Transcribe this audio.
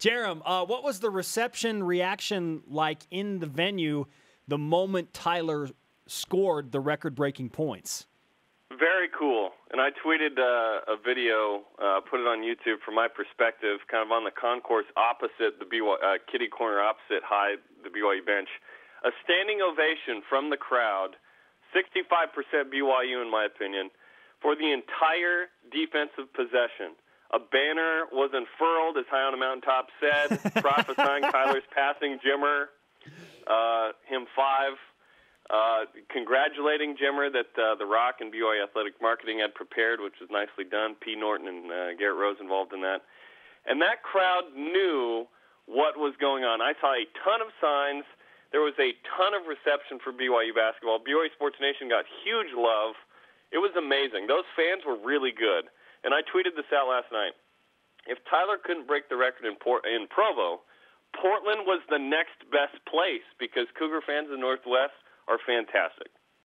Jarom, uh, what was the reception reaction like in the venue the moment Tyler scored the record breaking points? Very cool. And I tweeted uh, a video, uh, put it on YouTube from my perspective, kind of on the concourse opposite the BYU, uh, kitty corner opposite high, the BYU bench. A standing ovation from the crowd, 65% BYU in my opinion, for the entire defensive possession. A banner was unfurled, as High on a Mountaintop said, prophesying Tyler's passing Jimmer, uh, him five. Uh, congratulating Jimmer that uh, The ROC and BYU Athletic Marketing had prepared, which was nicely done. P. Norton and uh, Garrett Rose involved in that. And that crowd knew what was going on. I saw a ton of signs. There was a ton of reception for BYU basketball. BYU Sports Nation got huge love. It was amazing. Those fans were really good. And I tweeted this out last night. If Tyler couldn't break the record in, Port- in Provo, Portland was the next best place because Cougar fans in the Northwest – are fantastic.